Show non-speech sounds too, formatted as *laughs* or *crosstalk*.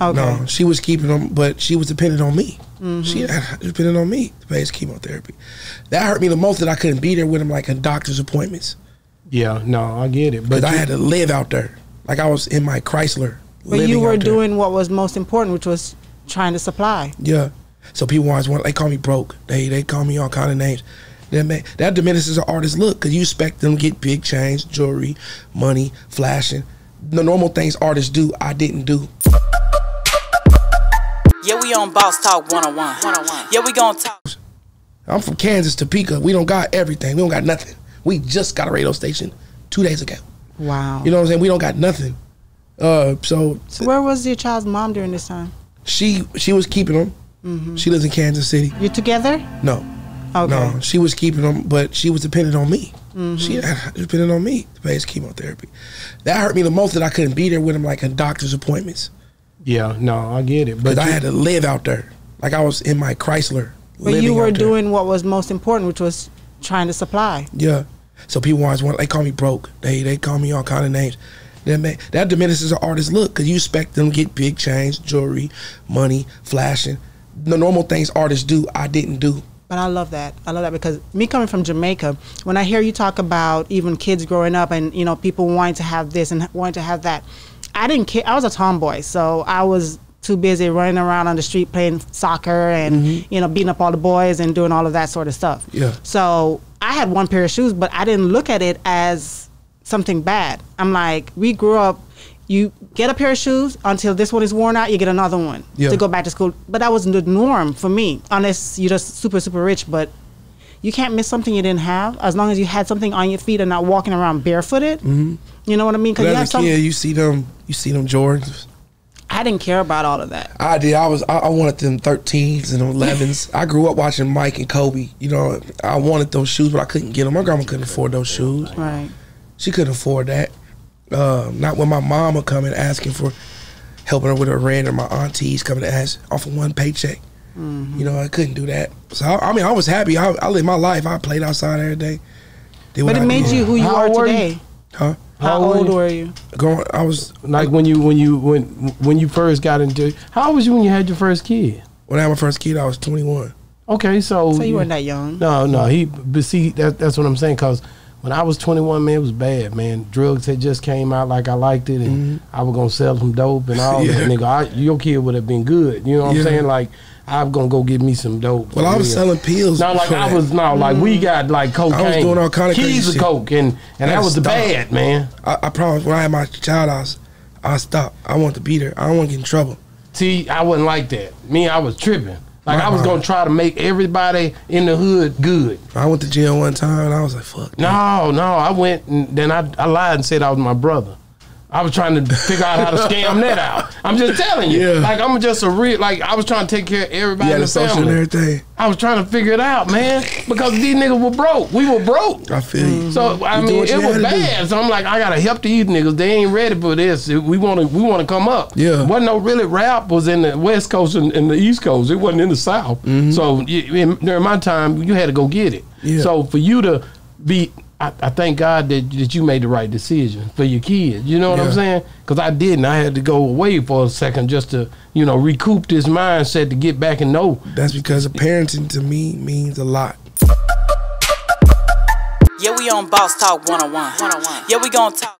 Okay. No, she was keeping them, but she was dependent on me. Mm-hmm. She had dependent on me to pay his chemotherapy. That hurt me the most that I couldn't be there with him, like in doctor's appointments, Yeah, no, I get it. But because I had to live out there. Like I was in my Chrysler. But you were out there. doing what was most important, which was trying to supply. Yeah. So people always want they call me broke. They they call me all kind of names. That ma- that diminishes an artist's look because you expect them to get big chains, jewelry, money, flashing. The normal things artists do, I didn't do. Yeah, we on Boss Talk 101. 101. Yeah, we gonna talk. I'm from Kansas, Topeka. We don't got everything. We don't got nothing. We just got a radio station two days ago. Wow. You know what I'm saying? We don't got nothing. Uh, so so where was your child's mom during this time? she she was keeping them. She lives in Kansas City. You together? No, Okay. no, she was keeping them, but she was dependent on me. She *laughs* dependent on me to pay his chemotherapy. That hurt me the most that I couldn't be there with him, like in doctor's appointments, yeah, no, I get it. But because I had to live out there. Like I was in my Chrysler. But you were out there. doing what was most important, which was trying to supply. Yeah. So people always want they call me broke. They they call me all kind of names. That ma- that diminishes an artist's look because you expect them to get big chains, jewelry, money, flashing. The normal things artists do, I didn't do. But I love that. I love that because me coming from Jamaica, when I hear you talk about even kids growing up and you know people wanting to have this and wanting to have that, I didn't care. I was a tomboy, so I was too busy running around on the street playing soccer and mm-hmm. you know beating up all the boys and doing all of that sort of stuff. Yeah. So I had one pair of shoes, but I didn't look at it as something bad. I'm like, we grew up. You get a pair of shoes until this one is worn out, you get another one Yeah. to go back to school. But that wasn't the norm for me, unless you're just super, super rich. But you can't miss something you didn't have as long as you had something on your feet and not walking around barefooted. Mm-hmm. You know what I mean? But you have some. kid, you see them, you see them Jordans. I didn't care about all of that. I did. I was. I, I wanted them 13s and 11s. *laughs* I grew up watching Mike and Kobe. You know, I wanted those shoes, but I couldn't get them. My grandma couldn't afford those shoes. Right. She couldn't afford that. Uh, not when my mama coming asking for helping her with her rent or my aunties coming to ask off of one paycheck. You know, I couldn't do that. So I, I mean, I was happy. I, I lived my life. I played outside every day. Did But it I made did. you who you How are old were you? today. Huh? How, old old were were you? Growing, I was like when you when you when when you first got into how old was you when you had your first kid? when I had my first kid. I was 21. Okay, so So you weren't that young. No, no, he. But see, that, that's what I'm saying. Cause when I was 21, man, it was bad, man. Drugs had just came out like I liked it, and I was gonna sell some dope and all *laughs* Mm-hmm. Yeah. that. Nigga, I, your kid would have been good. You know what Yeah. I'm saying? Like I'm gonna go get me some dope. Well, I was selling pills. No, like before mm. I was no, like we got like cocaine. I was doing all kinda crazy keys of shit. coke, and and that was the bad, man. I, I promise. When I had my child, I was, I stopped. I want to be there. I don't want to get in trouble. See, I wasn't like that. Me, I was tripping. Like I was gonna try to make everybody in the hood good. I went to jail one time, and I was like, "Fuck." No, no, I went and then I, I lied and said I was my brother. I was trying to figure out how to scam that out. I'm just telling you. Yeah. Like I'm just a real like I was trying to take care of everybody You in the a social and everything. I was trying to figure it out, man, because these niggas were broke. We were broke. I feel you. So I You mean, it was had to do. bad. So I'm like, I gotta help these niggas. They ain't ready for this. We want to, we want to come up. Yeah. wasn't no really rap was in the West Coast and, and the East Coast. It wasn't in the South. So you, in, during my time, you had to go get it. Mm-hmm. Yeah. So for you to be, I, I thank God that that you made the right decision for your kids. You know what I'm saying? Because I didn't. I had to go away for a second just to you know recoup this mindset to get back and know. That's because parenting to me means a lot. Yeah, we on Boss Talk 101. 101. Yeah, we gonna talk.